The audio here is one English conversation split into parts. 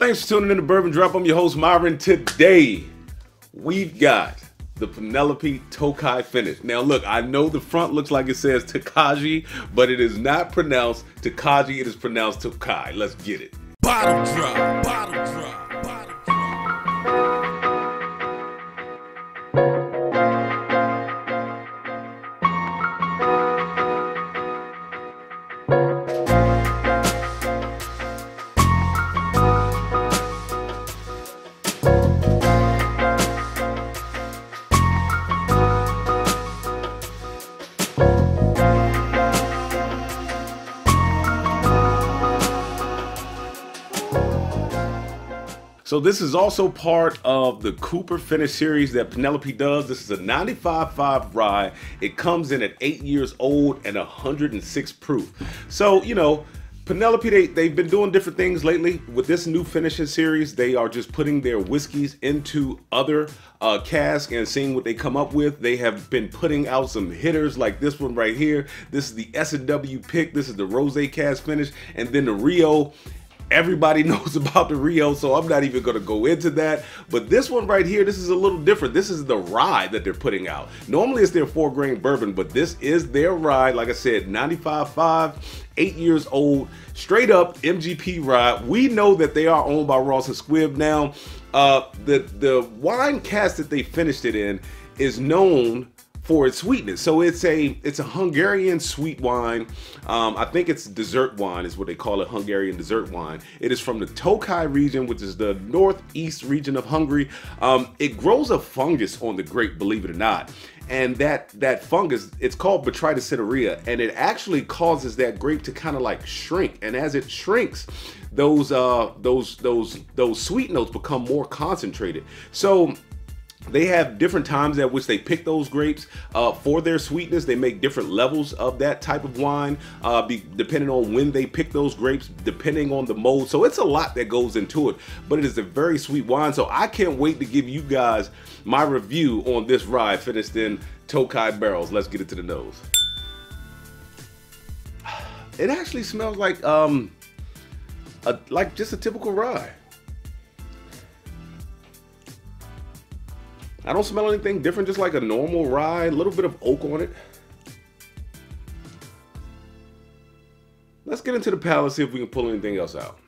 Thanks for tuning in to Bourbon Drop. I'm your host, Myron. Today, we've got the Penelope Tokai finish. Now, look, I know the front looks like it says Takaji, but it is not pronounced Takaji. It is pronounced Tokai. Let's get it. Bottle drop, bottle drop, So this is also part of the Cooper Finish series that Penelope does. This is a 95.5 rye. It comes in at eight years old and 106 proof. So, you know, Penelope, they, they've been doing different things lately. With this new finishing series, they are just putting their whiskeys into other uh, casks and seeing what they come up with. They have been putting out some hitters like this one right here. This is the S&W pick. This is the Rose cask finish. And then the Rio Everybody knows about the Rio, so I'm not even gonna go into that. But this one right here, this is a little different. This is the rye that they're putting out. Normally it's their four grain bourbon, but this is their rye. Like I said, 95.5, eight years old, straight up MGP rye. We know that they are owned by Ross and Squibb now. Uh, the, the wine cask that they finished it in is known for its sweetness. So it's a it's a Hungarian sweet wine. Um, I think it's dessert wine is what they call it, Hungarian dessert wine. It is from the Tokaj region, which is the northeast region of Hungary. Um, it grows a fungus on the grape, believe it or not. And that that fungus, it's called Botrytis cinerea, and it actually causes that grape to kind of like shrink. And as it shrinks, those uh those those those sweet notes become more concentrated. So they have different times at which they pick those grapes uh, for their sweetness. They make different levels of that type of wine, uh, be, depending on when they pick those grapes, depending on the mold. So it's a lot that goes into it, but it is a very sweet wine. So I can't wait to give you guys my review on this rye finished in Tokai barrels. Let's get it to the nose. It actually smells like um, a, like just a typical rye. I don't smell anything different, just like a normal rye, a little bit of oak on it. Let's get into the palate, see if we can pull anything else out.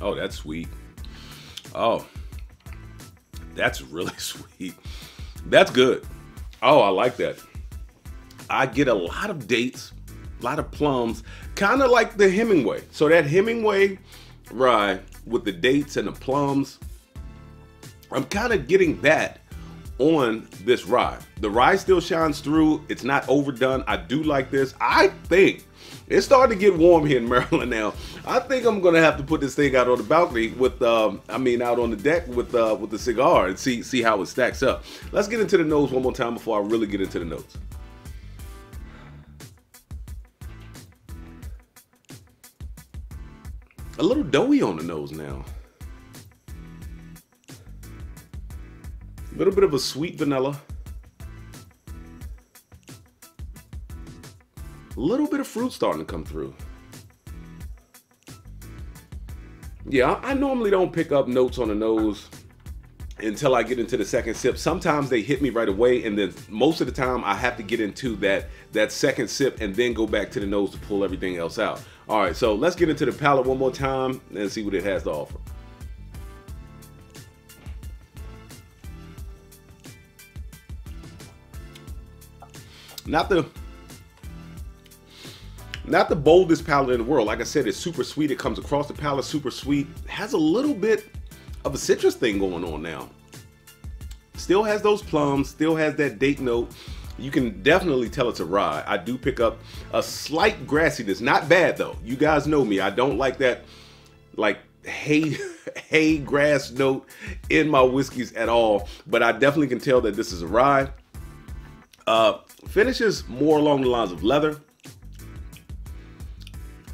Oh, that's sweet. Oh, that's really sweet. That's good. Oh, I like that. I get a lot of dates, a lot of plums, kind of like the Hemingway. So that Hemingway rye with the dates and the plums, I'm kind of getting that on this rye. The rye still shines through. It's not overdone. I do like this. I think it's starting to get warm here in Maryland now. I think I'm gonna have to put this thing out on the balcony with, um, I mean, out on the deck with uh, with the cigar and see see how it stacks up. Let's get into the nose one more time before I really get into the notes. A little doughy on the nose now. A little bit of a sweet vanilla. A little bit of fruit starting to come through. Yeah, I normally don't pick up notes on the nose until I get into the second sip. Sometimes they hit me right away, and then most of the time I have to get into that that second sip and then go back to the nose to pull everything else out. All right, so let's get into the palate one more time and see what it has to offer. Not the not the boldest palate in the world. Like I said, it's super sweet. It comes across the palate super sweet. Has a little bit of a citrus thing going on now. Still has those plums, still has that date note. You can definitely tell it's a rye. I do pick up a slight grassiness. Not bad though. You guys know me. I don't like that like hay hay grass note in my whiskeys at all. But I definitely can tell that this is a rye. Uh, finishes more along the lines of leather.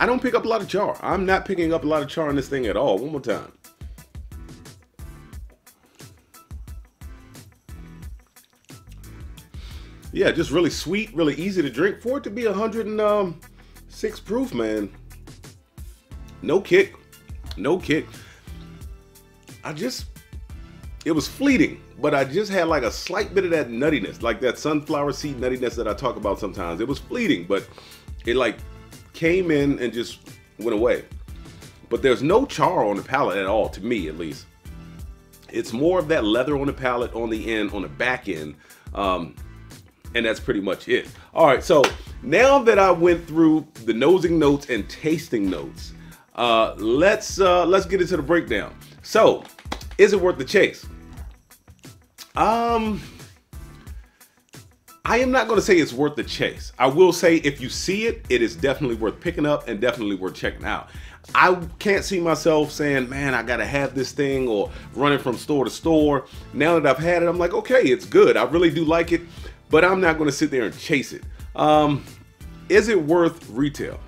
I don't pick up a lot of char. I'm not picking up a lot of char in this thing at all. One more time. Yeah, just really sweet, really easy to drink. For it to be 106 proof, man. No kick, no kick. I just, it was fleeting, but I just had like a slight bit of that nuttiness, like that sunflower seed nuttiness that I talk about sometimes. It was fleeting, but it like came in and just went away. But there's no char on the palate at all, to me at least. It's more of that leather on the palate on the end, on the back end. Um, and that's pretty much it. All right, so now that I went through the nosing notes and tasting notes, uh, let's uh, let's get into the breakdown. So, is it worth the chase? Um, I am not going to say it's worth the chase. I will say if you see it, it is definitely worth picking up and definitely worth checking out. I can't see myself saying, man, I got to have this thing or running from store to store. Now that I've had it, I'm like, okay, it's good. I really do like it, but I'm not going to sit there and chase it. Um, is it worth retail?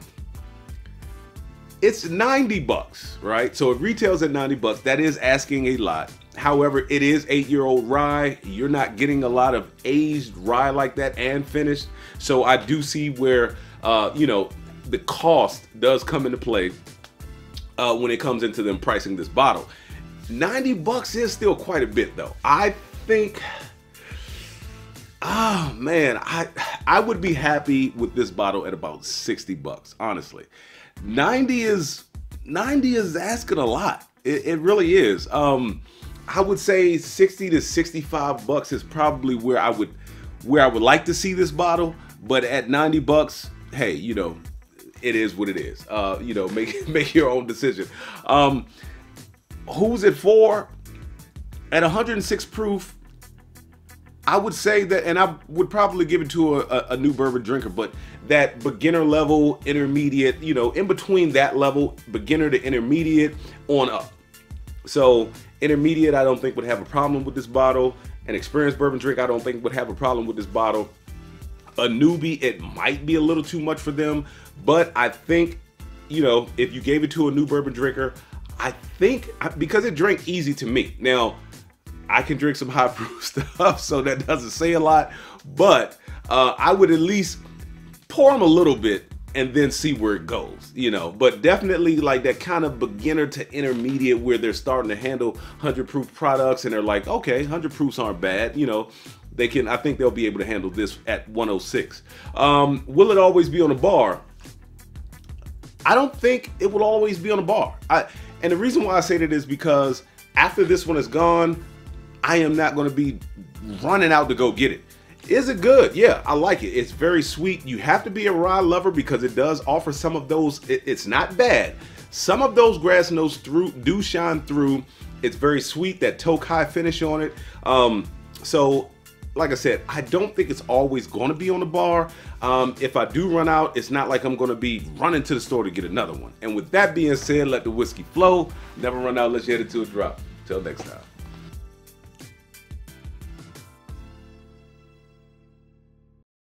It's 90 bucks, right? So if retail's at 90 bucks, that is asking a lot. However, it is eight year old rye. You're not getting a lot of aged rye like that and finished. So I do see where, uh, you know, the cost does come into play uh, when it comes into them pricing this bottle. 90 bucks is still quite a bit though. I think, oh man, I, I would be happy with this bottle at about 60 bucks, honestly. 90 is, 90 is asking a lot. It, it really is. Um, I would say 60 to 65 bucks is probably where I would where I would like to see this bottle, but at 90 bucks, hey, you know, it is what it is. Uh, you know, make make your own decision. Um, who's it for? At 106 proof, I would say that, and I would probably give it to a, a, new bourbon drinker, but that beginner level, intermediate, you know, in between that level, beginner to intermediate on up. So intermediate, I don't think would have a problem with this bottle. An experienced bourbon drink, I don't think would have a problem with this bottle. A newbie, it might be a little too much for them, but I think, you know, if you gave it to a new bourbon drinker, I think because it drank easy to me. Now, I can drink some high proof stuff, so that doesn't say a lot, but uh, I would at least pour them a little bit and then see where it goes, you know. But definitely like that kind of beginner to intermediate where they're starting to handle 100 proof products and they're like, okay, 100 proofs aren't bad, you know. They can, I think they'll be able to handle this at 106. Um, will it always be on a bar? I don't think it will always be on a bar. I, and the reason why I say that is because after this one is gone, I am not going to be running out to go get it. Is it good? Yeah, I like it. It's very sweet. You have to be a rye lover because it does offer some of those. It, it's not bad. Some of those grass notes through do shine through. It's very sweet. That Tokai finish on it. Um, so, like I said, I don't think it's always going to be on the bar. Um, if I do run out, it's not like I'm going to be running to the store to get another one. And with that being said, let the whiskey flow. Never run out unless you head it to a drop. Till next time.